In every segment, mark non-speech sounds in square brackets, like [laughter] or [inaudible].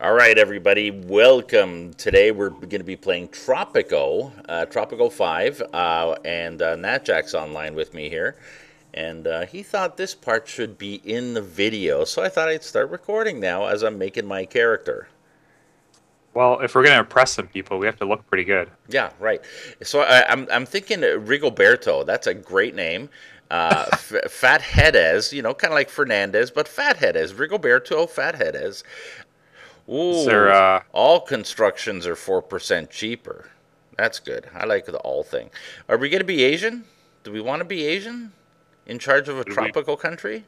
All right, everybody, welcome. Today we're going to be playing Tropico, uh, Tropico 5, uh, and uh, Nat Jack's online with me here. And uh, he thought this part should be in the video, so I thought I'd start recording now as I'm making my character. Well, if we're going to impress some people, we have to look pretty good. Yeah, right. So I, I'm, I'm thinking Rigoberto, that's a great name. Uh, F- [laughs] Fat Heades, you know, kind of like Fernandez, but Fat Heades, Rigoberto Fat Heades. Ooh, there, uh, all constructions are four percent cheaper. That's good. I like the all thing. Are we going to be Asian? Do we want to be Asian? In charge of a Would we- tropical country?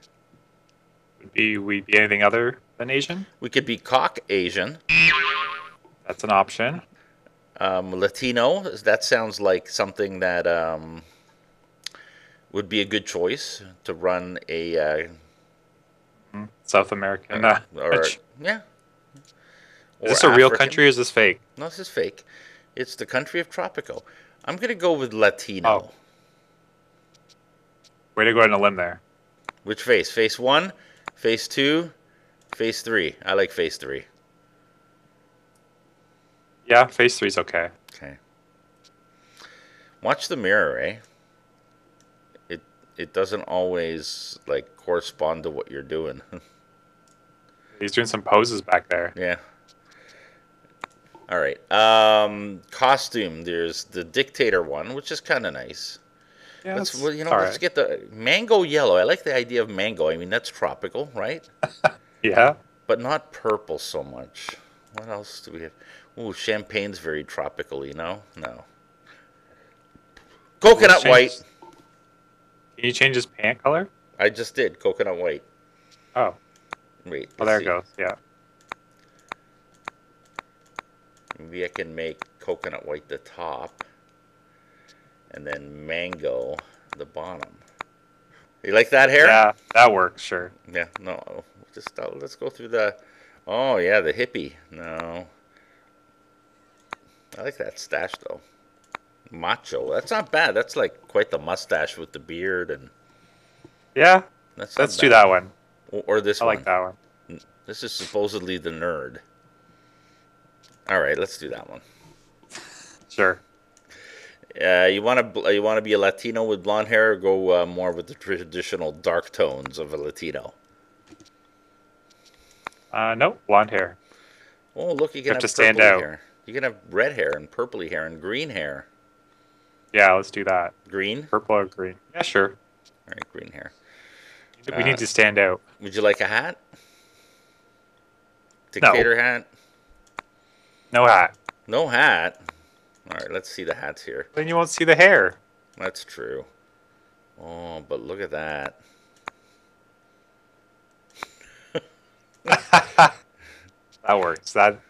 Would be we be anything other than Asian? We could be Caucasian, That's an option. um, Latino. That sounds like something that um, would be a good choice to run a uh, South American. Uh, or country. [laughs] yeah. Is this a real country or is this fake? No, this is fake. It's the country of Tropico. I'm gonna go with Latino. Oh. Way to go on a limb there. Which face? Face one, face two, face three. I like face three. Yeah, phase three's okay. Okay. Watch the mirror, eh? It it doesn't always like correspond to what you're doing. [laughs] He's doing some poses back there. yeah. All right. Um, costume. There's the dictator one, which is kind of nice. Yeah, let's well, you know, let's right. get the mango yellow. I like the idea of mango. I mean, that's tropical, right? [laughs] Yeah, but not purple so much. What else do we have? Ooh, champagne's very tropical, you know? No. Coconut Let's change- white. Can you change his pant color? I just did coconut white. Oh, Wait. oh, let's there it goes. Yeah. Maybe I can make coconut white the top, and then mango the bottom. You like that hair? Yeah, that works. Sure. Yeah. No. Just uh, let's go through the. Oh yeah, the hippie. No. I like that stash though. Macho. That's not bad. That's like quite the mustache with the beard and. Yeah, That's let's do that one. Or, or this I one. I like that one. This is supposedly the nerd. All right, let's do that one. Sure. Uh, you want to you want to be a Latino with blonde hair, or go uh, more with the traditional dark tones of a Latino? Uh, no, blonde hair. Oh, look, you can Have have, to stand out. hair. You can have red hair and purpley hair and green hair. Yeah, let's do that. Green. Purple or green? Yeah, sure. All right, green hair. We Uh, need to stand out. Would you like a hat? Dictator hat? No hat. No hat. All right, let's see the hats here. Then you won't see the hair. That's true. Oh, but look at that. [laughs] That works. That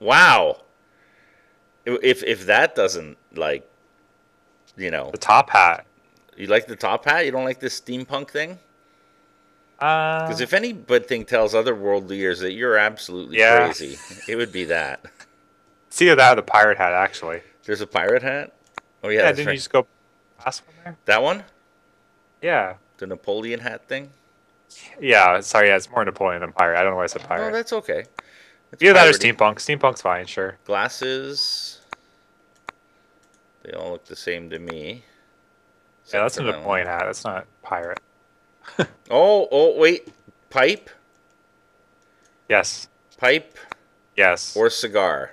Wow. If if that doesn't like, you know, the top hat. you like the top hat, you don't like this steampunk thing. Uh, Because if anything tells other world leaders that you're absolutely Yeah. crazy, it would be that. it's either that or the pirate hat, actually. There's a pirate hat. Oh yeah, Yeah, didn't right. you just go past one there? that one, Yeah. the Napoleon hat thing. Yeah, sorry, yeah, it's more Napoleon than pirate. I don't know why I said pirate. Oh, that's okay. It's either that or steampunk. Steampunk's fine, sure. Glasses. They all look the same to me. Yeah, that's a. Napoleon hat. That's not pirate. Oh, oh, wait. Pipe, Yes. pipe, Yes. or cigar.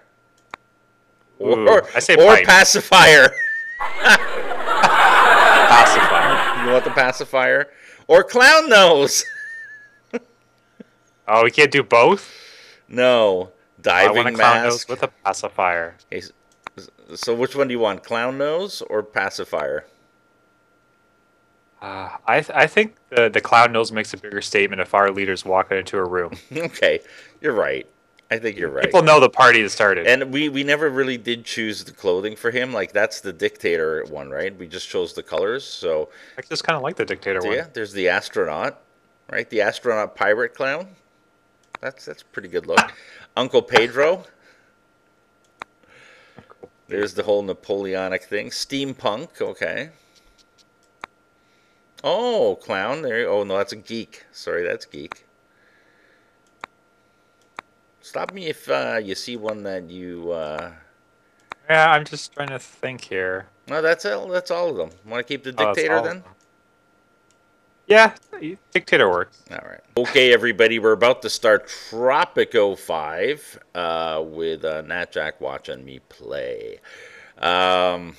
Ooh, or I say or pipe. pacifier. [laughs] pacifier. You want the pacifier? Or clown nose? Oh, we can't do both? No. I want a Diving clown nose mask. with a pacifier. Okay, so which one do you want? Clown nose or pacifier? Uh, I th- I think the the clown nose makes a bigger statement if our leaders walk into a room. [laughs] okay, you're right. I think you're right. People know the party has started. And we, we never really did choose the clothing for him. Like that's the dictator one, right? We just chose the colors. So I just kind of like the dictator one. yeah, there's the astronaut, right? The astronaut pirate clown. That's that's a pretty good look. [laughs] Uncle Pedro. There's the whole Napoleonic thing. Steampunk, okay. Oh, clown. There. Oh no, that's a geek. Sorry, that's geek. Stop me if uh, you see one that you. Uh... Yeah, I'm just trying to think here. No, that's all. That's all of them. Want to keep the Oh, dictator of then? Yeah, dictator works. All right. Okay, everybody, we're about to start Tropico 5 uh, with uh, Nat Jack watching me play. Um,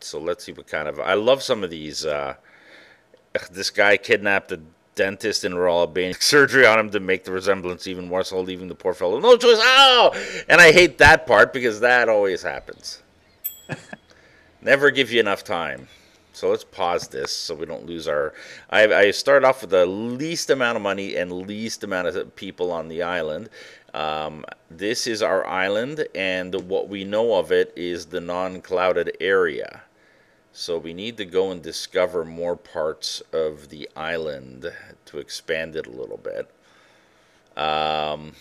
so let's see what kind of. I love some of these. Uh, this guy kidnapped a dentist in Royal Albania. [laughs] Surgery on him to make the resemblance even more so, leaving the poor fellow no choice. Oh! And I hate that part because that always happens. [laughs] Never give you enough time. So let's pause this so we don't lose our. I, I start off with the least amount of money and least amount of people on the island. Um, this is our island, and what we know of it is the non clouded area. So we need to go and discover more parts of the island to expand it a little bit. Um,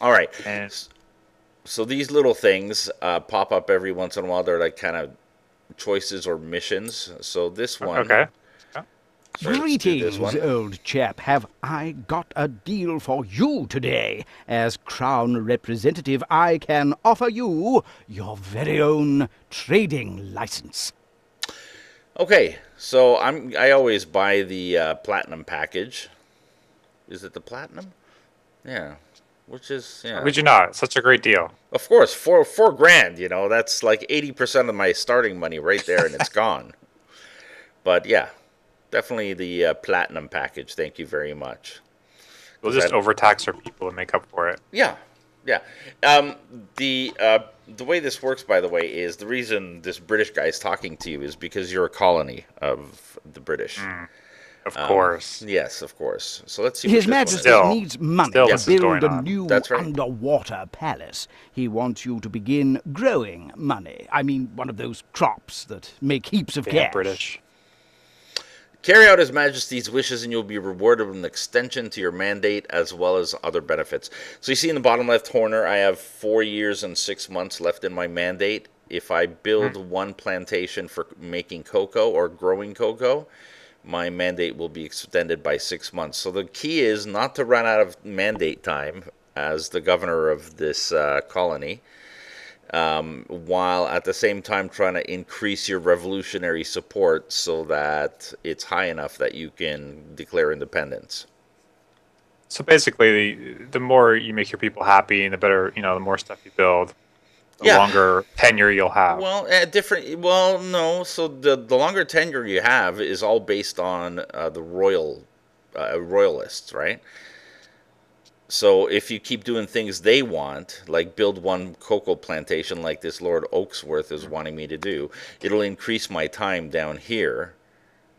all right. And So these little things uh, pop up every once in a while. They're like kind of choices or missions. So this one. okay, Sorry, let's do this Greetings, old chap. Have I got a deal for you today? As Crown representative, I can offer you your very own trading license. Okay, so I'm I always buy the uh, platinum package. Is it the platinum? Yeah, which is yeah. would you not? Such a great deal. Of course, four four grand. You know, that's like eighty percent of my starting money right there, and it's [laughs] gone. But yeah, definitely the uh, platinum package. Thank you very much. We'll just that- overtax our people and make up for it. Yeah, yeah. Um, the uh, the way this works, by the way, is the reason this British guy is talking to you is because you're a colony of the British. Of Um, course. Yes, of course. So let's see. His what this one Majesty. Still- needs money still to this build a new right. underwater palace. He wants you to begin growing money. I mean, one of those crops that make heaps of Damn cash. British. Carry out His Majesty's wishes, and you'll be rewarded with an extension to your mandate as well as other benefits. So you see in the bottom left corner, I have four years and six months left in my mandate. If I build one plantation for making cocoa or growing cocoa, my mandate will be extended by six months. So the key is not to run out of mandate time as the governor of this uh, colony um, while at the same time trying to increase your revolutionary support so that it's high enough that you can declare independence. So basically, the, the more you make your people happy, and the better, you know, the more stuff you build, the Yeah. longer tenure you'll have. Well, uh, different. Well, no. So the the longer tenure you have is all based on uh, the royal uh, royalists, right? So if you keep doing things they want, like build one cocoa plantation like this Lord Oaksworth is wanting me to do, it'll increase my time down here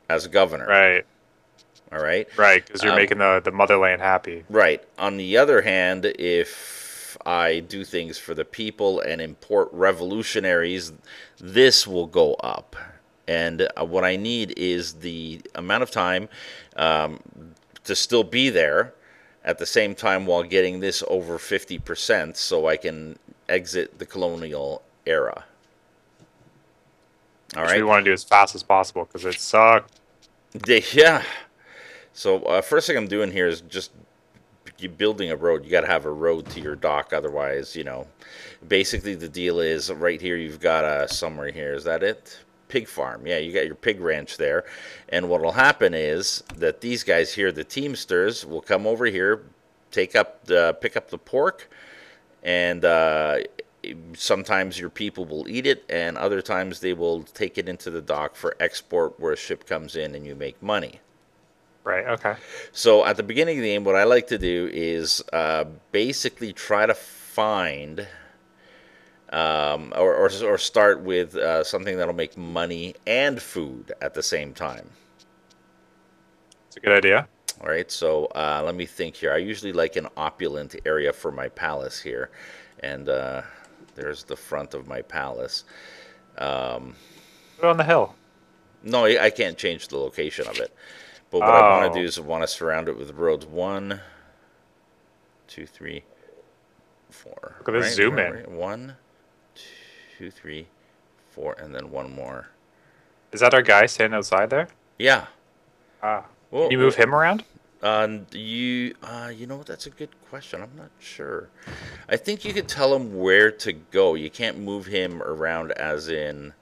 as governor. right, All right. right, because you're Um, making the, the motherland happy. Right. On the other hand, if I do things for the people and import revolutionaries, this will go up. And uh, what I need is the amount of time um, to still be there at the same time while getting this over 50% so I can exit the colonial era. All Which right. we want to do as fast as possible because it sucks. [laughs] They, yeah. So uh, first thing I'm doing here is just you building a road. You got to have a road to your dock, otherwise, you know. Basically, the deal is right here. You've got a summary here. Is that it? Pig farm. Yeah, you got your pig ranch there. And what will happen is that these guys here, the Teamsters, will come over here, take up the pick up the pork, and uh, sometimes your people will eat it, and other times they will take it into the dock for export, where a ship comes in and you make money. Right. Okay. So at the beginning of the game, what I like to do is uh, basically try to find um, or, or, or start with uh, something that'll make money and food at the same time. It's a good idea. All right, so uh, let me think here. I usually like an opulent area for my palace here, and uh, there's the front of my palace. Um, Put it on the hill. no, I can't change the location of it. But what I want Oh. to do is I want to surround it with roads. One, two, three, four. Look at this zoom in. One, two, three, four, and then one more. Is that our guy standing outside there? Yeah. Ah. Whoa, Can you move him around? Uh, you, uh, you know, what that's a good question. I'm not sure. I think you could tell him where to go. You can't move him around, as in,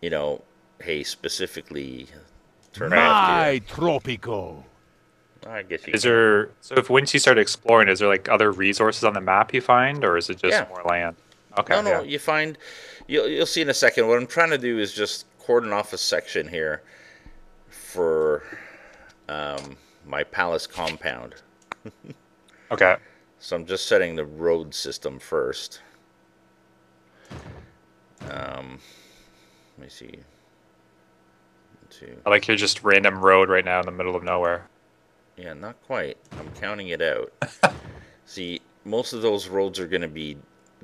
you know, hey, specifically turn My here. Tropico. I guess you Is can. there so if once you start exploring, is there like other resources on the map you find, or is it just Yeah. more land? Okay. No, no, yeah. you find, you'll, you'll see in a second. What I'm trying to do is just cordon off a section here for um, my palace compound. [laughs] Okay. So I'm just setting the road system first. Um, let me see. Two. I like your just random road right now in the middle of nowhere. Yeah, not quite. I'm counting it out. [laughs] see, most of those roads are going to be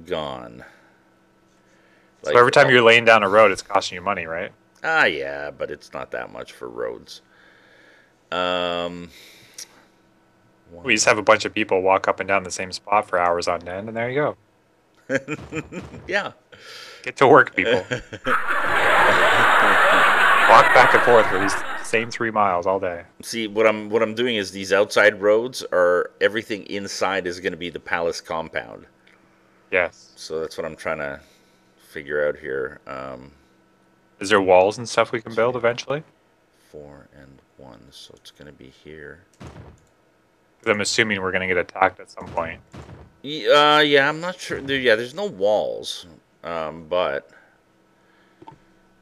gone. so every time you're laying down a road, it's costing you money, right? Ah, yeah, but it's not that much for roads. Um, We just have a bunch of people walk up and down the same spot for hours on end, and there you go. [laughs] yeah. Get to work, people. [laughs] walk back and forth for these same three miles all day. See, what I'm what I'm doing is these outside roads are everything inside is going to be the palace compound. Yes. So that's what I'm trying to figure out here. Um, Is there walls and stuff we can build eventually? four and one, so it's going to be here. I'm assuming we're going to get attacked at some point. Ye- Uh, yeah, I'm not sure. There, yeah, there's no walls, um, but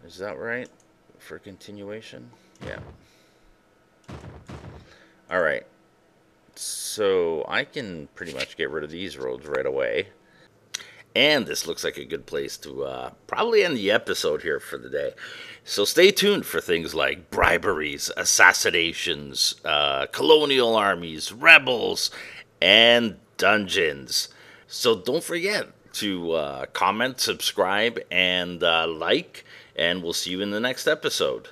is that right for continuation? Yeah. All right. So I can pretty much get rid of these roads right away. And this looks like a good place to uh, probably end the episode here for the day. So stay tuned for things like briberies, assassinations, uh, colonial armies, rebels, and dungeons. So don't forget to uh, comment, subscribe, and uh, like, and we'll see you in the next episode.